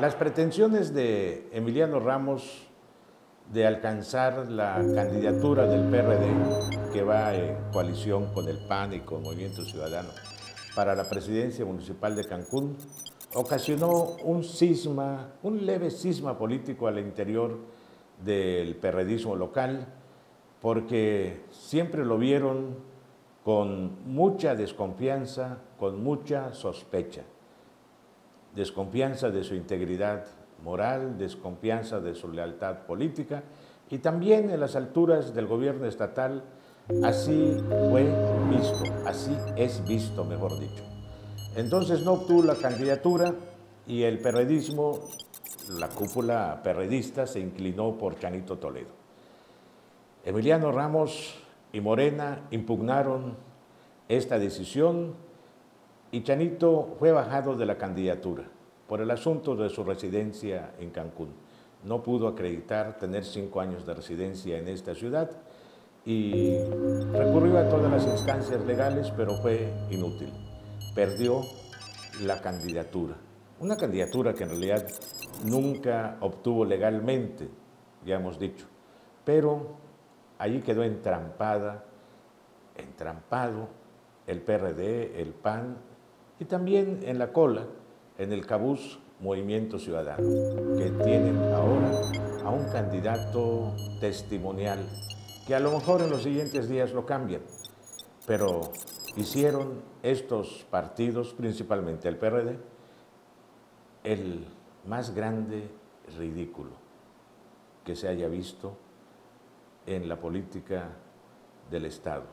Las pretensiones de Emiliano Ramos de alcanzar la candidatura del PRD, que va en coalición con el PAN y con Movimiento Ciudadano, para la presidencia municipal de Cancún, ocasionó un cisma, un leve cisma político al interior del perredismo local, porque siempre lo vieron con mucha desconfianza, con mucha sospecha. Desconfianza de su integridad moral, desconfianza de su lealtad política y también en las alturas del gobierno estatal así fue visto, así es visto, mejor dicho. Entonces no obtuvo la candidatura y el perredismo, la cúpula perredista, se inclinó por Chanito Toledo. Emiliano Ramos y Morena impugnaron esta decisión y Chanito fue bajado de la candidatura por el asunto de su residencia en Cancún. No pudo acreditar tener cinco años de residencia en esta ciudad y recurrió a todas las instancias legales, pero fue inútil. Perdió la candidatura. Una candidatura que en realidad nunca obtuvo legalmente, ya hemos dicho, pero allí quedó entrampada, entrampado el PRD, el PAN y también en la cola en el cabús Movimiento Ciudadano, que tienen ahora a un candidato testimonial, que a lo mejor en los siguientes días lo cambian, pero hicieron estos partidos, principalmente el PRD, el más grande ridículo que se haya visto en la política del Estado.